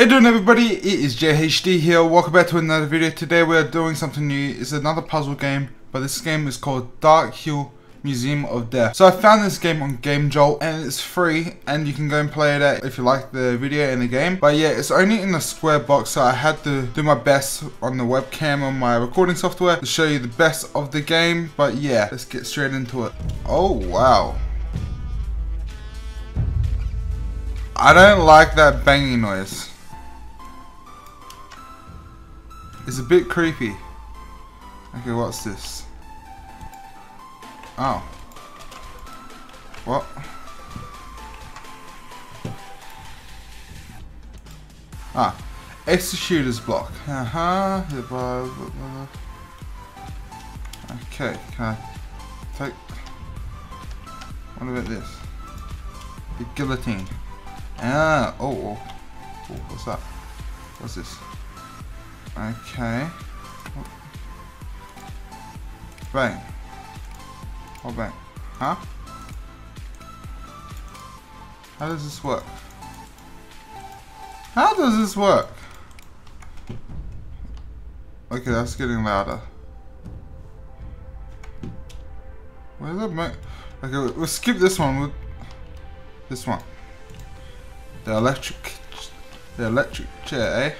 Hey doing everybody, it is JHD here, welcome back to another video. Today we are doing something new, it's another puzzle game, but this game is called Dark Hill Museum of Death. So I found this game on Game Jolt and it's free and you can go and play it if you like the video and the game. But yeah, it's only in a square box so I had to do my best on the webcam on my recording software to show you the best of the game. But yeah, let's get straight into it. Oh wow. I don't like that banging noise. It's a bit creepy. Okay, what's this? Oh. What? Ah. Executor's block. Uh-huh. Okay, can I take... What about this? The guillotine. Ah, oh, oh. oh what's that? What's this? Okay. Bang. Oh, bang. Huh? How does this work? How does this work? Okay, that's getting louder. Where's that make? Okay, we'll skip this one. We'll, this one. The electric, the electric chair, eh?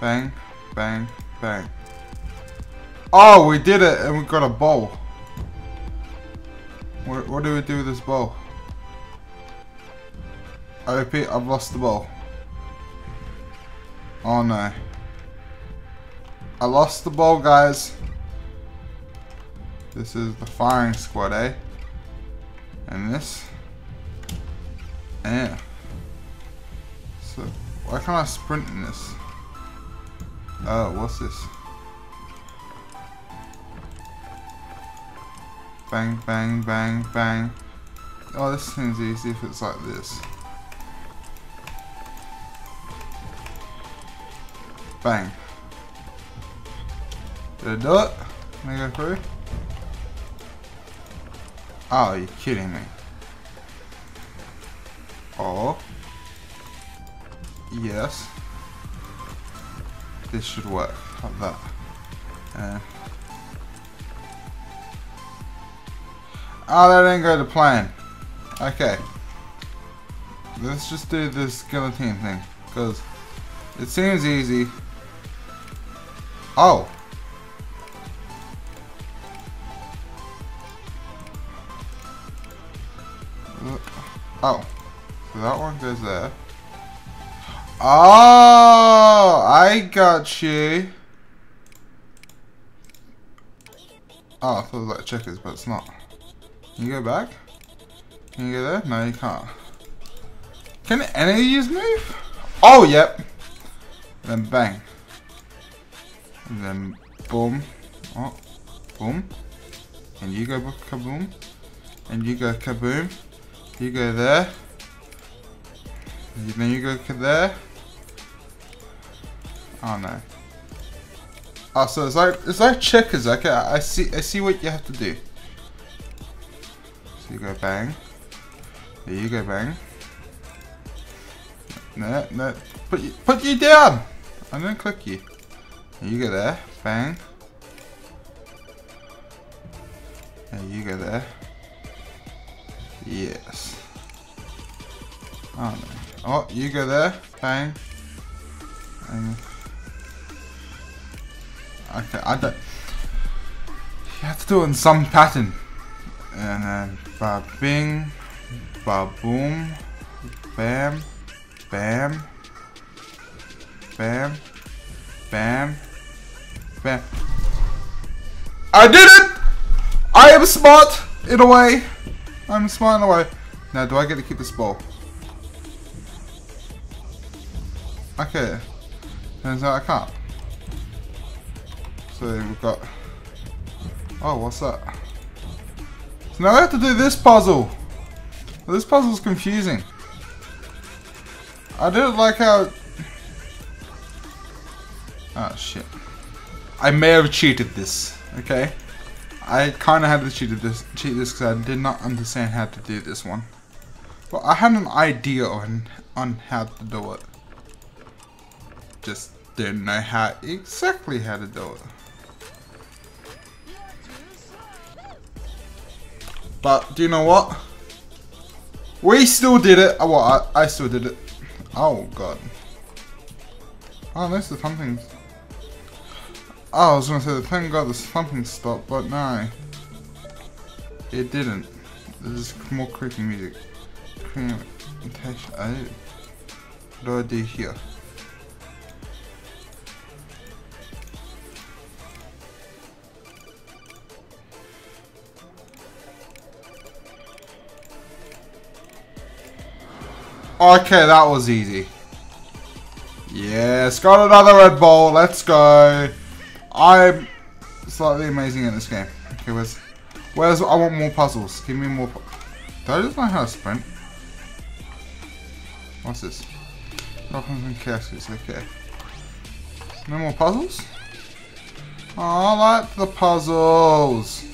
Bang, bang, bang. Oh, we did it and we got a bowl. What, what do we do with this bowl? I repeat, I've lost the bowl. Oh no. I lost the bowl, guys. This is the firing squad, eh? And this. Yeah. So, why can't I sprint in this? Oh, what's this? Bang, bang, bang, bang. Oh, this seems easy if it's like this. Bang. Did I do it? Can I go through? Oh, you're kidding me. Oh. Yes this should work like that. Uh, oh, that didn't go to plan. Okay. Let's just do this guillotine thing, because it seems easy. Oh. Oh. So that one goes there. Oh, I got you. Oh, I thought it was like checkers, but it's not. Can you go back? Can you go there? No, you can't. Can any of you move? Oh, yep. Then bang. And then boom. Oh, boom. And you go kaboom. And you go kaboom. You go there. And then you go there. Oh no. Oh, so it's like it's like checkers. Okay, I see. I see what you have to do. So you go bang. There you go bang. No, no. Put you put you down. I'm gonna click you. There you go there. Bang. There you go there. Yes. Oh no. Oh, you go there. Bang. And Okay, I don't. You have to do it in some pattern. And then ba bing, ba boom, bam, bam, bam, bam, bam. I did it! I am smart in a way. I'm smart in a way. Now, do I get to keep this ball? Okay. Turns out I can't. So we've got... Oh, what's that? So now I have to do this puzzle. Well, this puzzle's confusing. I didn't like how... Oh, shit. I may have cheated this, okay? I kind of had to cheat this, cheat this because I did not understand how to do this one. But I had an idea on, on how to do it. just didn't know how exactly how to do it. But do you know what? We still did it. Oh, what? I, I still did it. Oh god. Oh, there's the thumping. Oh, I was gonna say, the thank god the thumping stopped, but no. It didn't. There's more creepy music. Cream. Oh. What do I do here? Okay, that was easy. Yes, got another Red Bull. Let's go. I'm slightly amazing in this game. Okay, where's... Where's... I want more puzzles. Give me more... Do I just know how to sprint? What's this? Dolphins and caskets. Okay. No more puzzles? Oh, I like the puzzles.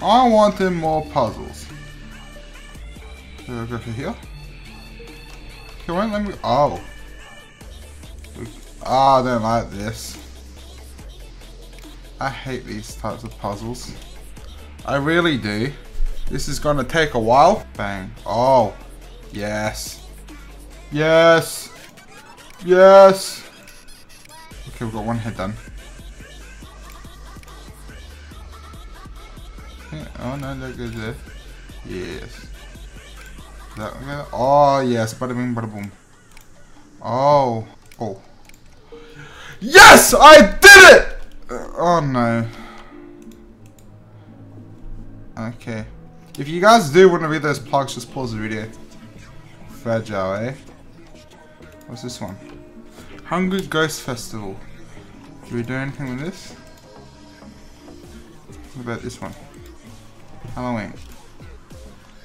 I wanted more puzzles. Do I go for here? Okay, why let me... Oh. Ah, oh, I don't like this. I hate these types of puzzles. I really do. This is gonna take a while. Bang. Oh. Yes. Yes. Yes. Okay, we've got one head done. Oh no, that goes there. Yes. That, okay. Oh yes, bada bing, bada boom. Oh. Oh. Yes! I did it! Oh no. Okay. If you guys do want to read those plugs, just pause the video. Fragile, eh? What's this one? Hungry Ghost Festival. Do we do anything with this? What about this one? Halloween.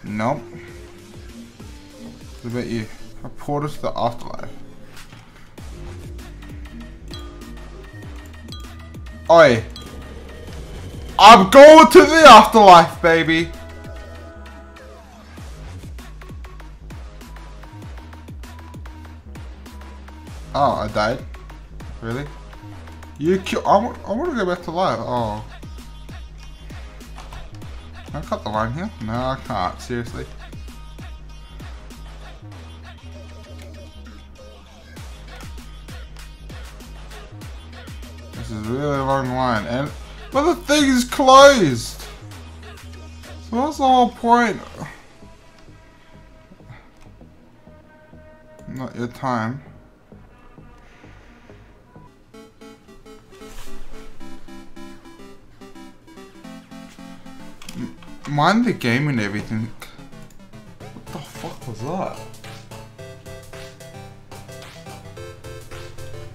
Nope. What about you? A portal to the afterlife. Oi. I'm going to the afterlife, baby. Oh, I died? Really? You kill- I, I want to go back to life. Oh. Can I cut the line here? No, I can't. Seriously. This is a really long line. And- But the thing is closed! So what's the whole point? Not your time. mind the game and everything. What the fuck was that?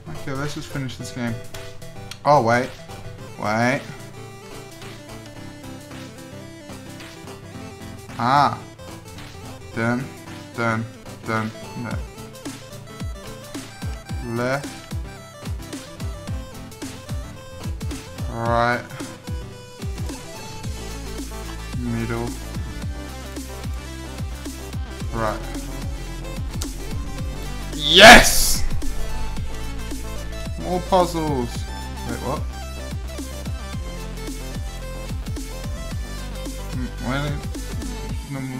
Okay, let's just finish this game. Oh, wait. Wait. Ah. Done. Done. Done. Left. Left. Right middle, right. Yes! More puzzles. Wait, what?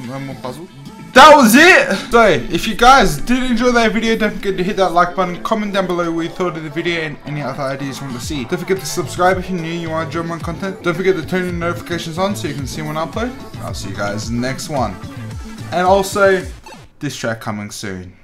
No more puzzles? that was it! So, if you guys did enjoy that video, don't forget to hit that like button, comment down below what you thought of the video and any other ideas you want to see. Don't forget to subscribe if you're new you want to join my content. Don't forget to turn your notifications on so you can see when I upload. I'll see you guys in the next one. And also, this track coming soon.